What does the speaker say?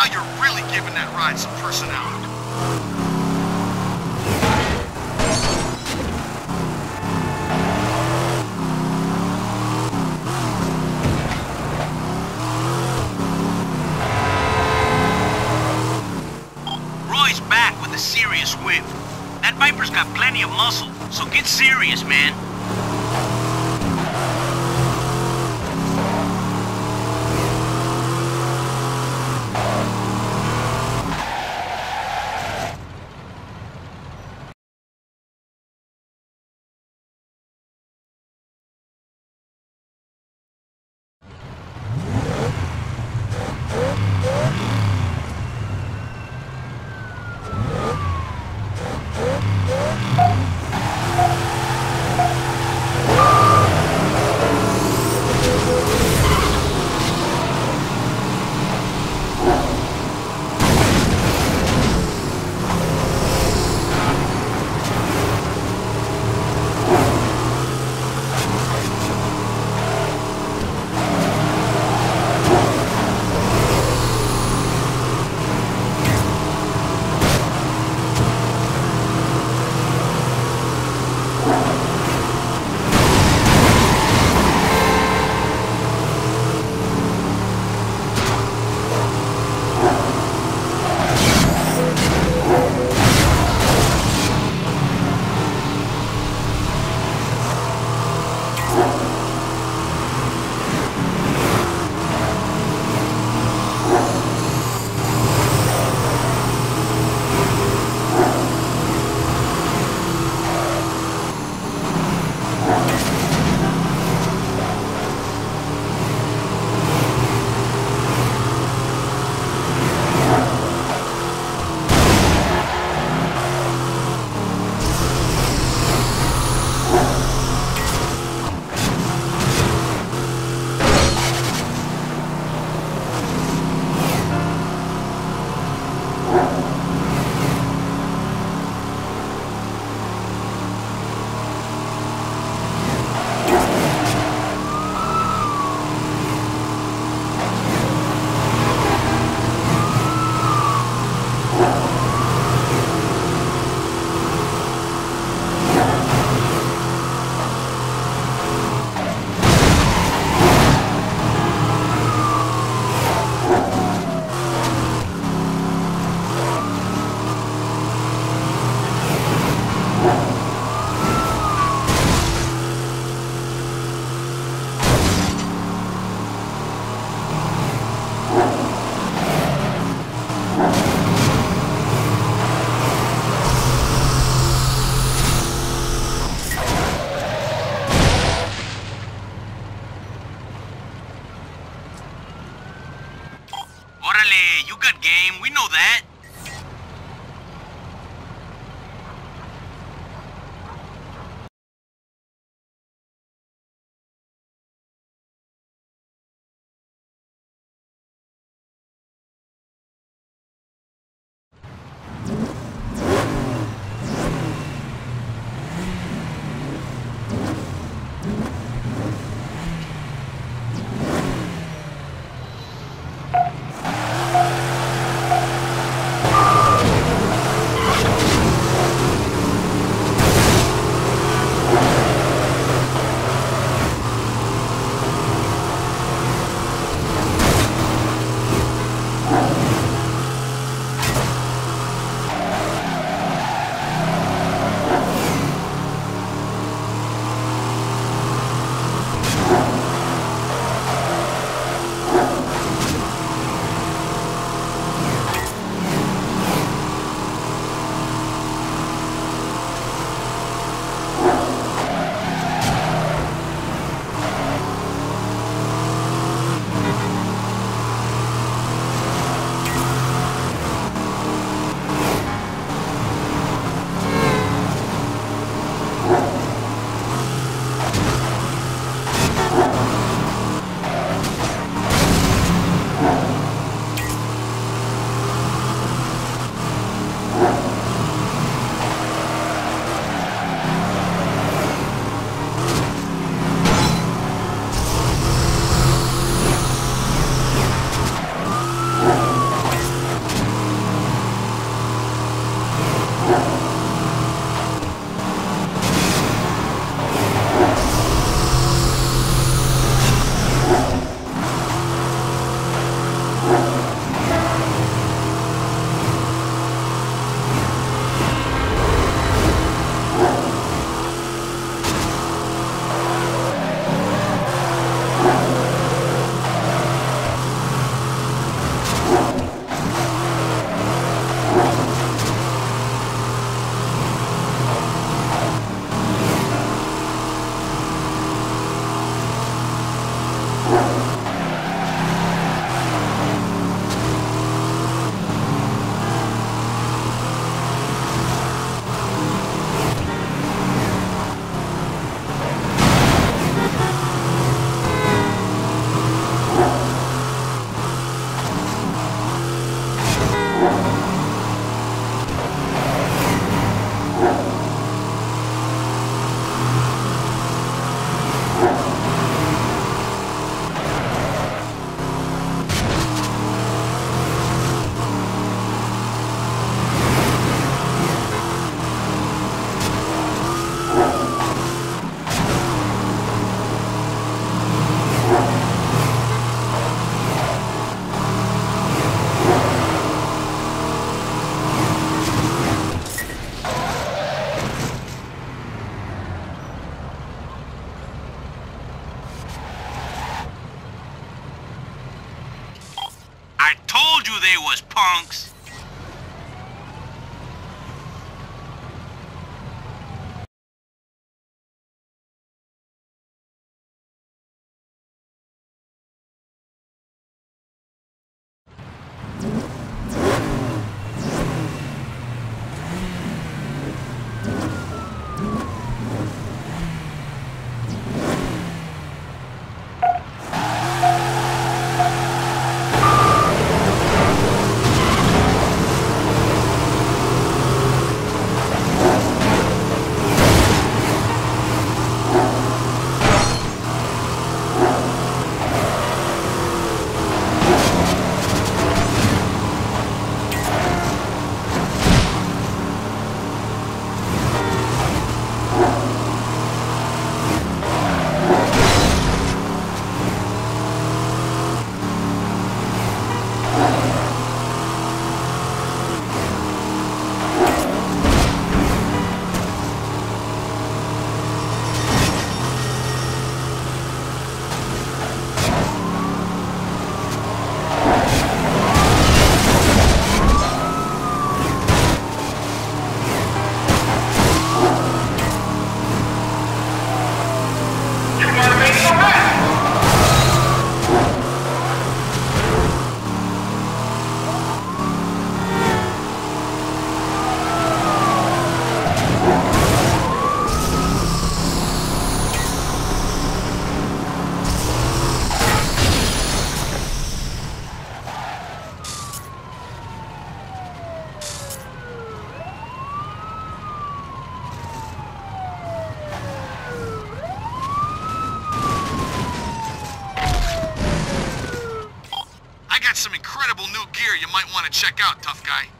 Now you're really giving that ride some personality. Roy's back with a serious whip. That Viper's got plenty of muscle, so get serious, man. Yeah. Was punks. Got some incredible new gear you might want to check out, tough guy.